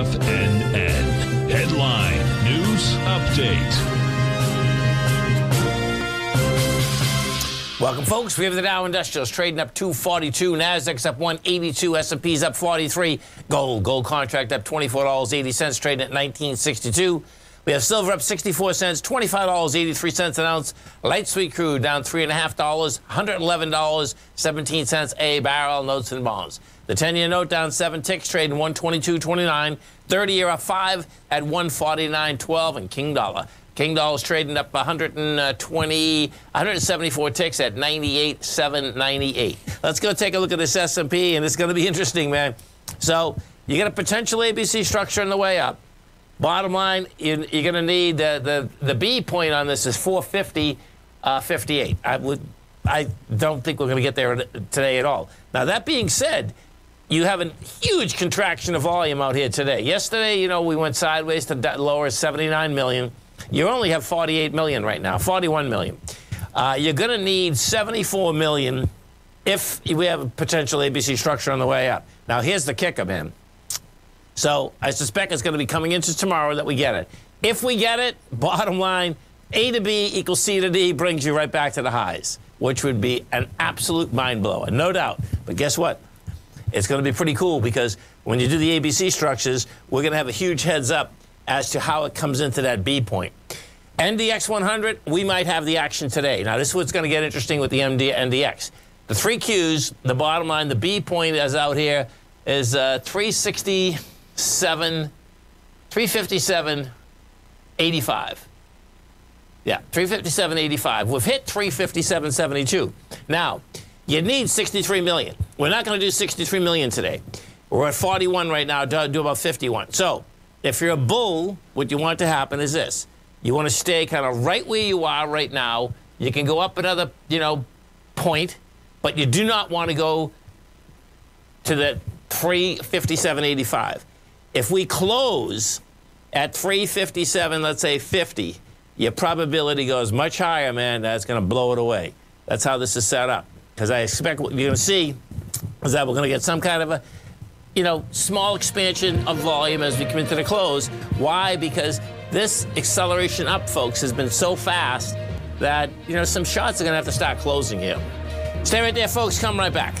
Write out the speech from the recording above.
FNN. Headline News Update. Welcome, folks. We have the Dow Industrials trading up 242, Nasdaq's up 182, S&P's up 43. Gold, gold contract up $24.80, trading at 1962. We have silver up 64 cents, $25.83 an ounce. Light sweet crude down $3.5, $111.17 a barrel. Notes and bonds. The 10 year note down seven ticks, trading 122.29. 30 year up five at 149.12. And King Dollar. King Dollar's trading up 120, uh, 174 ticks at 98.798. Let's go take a look at this S&P, and it's going to be interesting, man. So you got a potential ABC structure on the way up. Bottom line, you, are going to need the, the, the B point on this is 450, uh, 58. I would, I don't think we're going to get there today at all. Now that being said, you have a huge contraction of volume out here today. Yesterday, you know, we went sideways to lower 79 million. You only have 48 million right now, 41 million. Uh, you're going to need 74 million if we have a potential ABC structure on the way up. Now, here's the kicker, man. So I suspect it's going to be coming into tomorrow that we get it. If we get it, bottom line, A to B equals C to D brings you right back to the highs, which would be an absolute mind blower, no doubt. But guess what? It's going to be pretty cool because when you do the ABC structures, we're going to have a huge heads up as to how it comes into that B point. NDX 100, we might have the action today. Now, this is what's going to get interesting with the MD, NDX. The three Qs, the bottom line, the B point is out here is uh, 367, 357, 85. Yeah, 357.85. We've hit 357.72. Now, you need 63 million. We're not going to do 63 million today. We're at 41 right now, do about 51. So, if you're a bull, what you want to happen is this. You want to stay kind of right where you are right now. You can go up another, you know, point, but you do not want to go to the 357.85. If we close at 357, let's say 50, your probability goes much higher, man. That's going to blow it away. That's how this is set up. Because I expect what you're going to see is that we're going to get some kind of a you know, small expansion of volume as we come into the close. Why? Because this acceleration up, folks, has been so fast that, you know, some shots are going to have to start closing here. Stay right there, folks. Come right back.